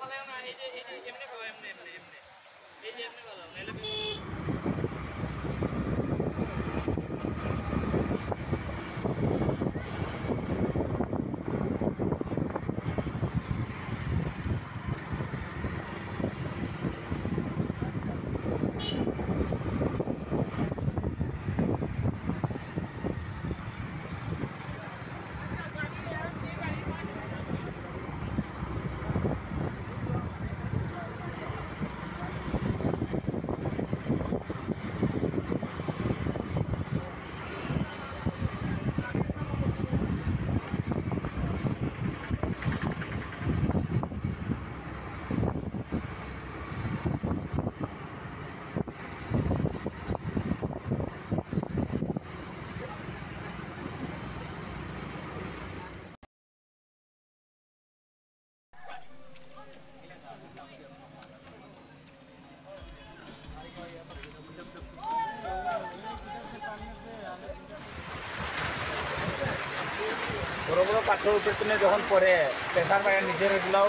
পালাও না এই যে এই যে এমনি এমনি এমনি এমনি। এই যে এমনি পালাও নাহলে বড় বড় পাথর উপরে যখন পড়ে পেশার বাইরে নিজের এগুলাও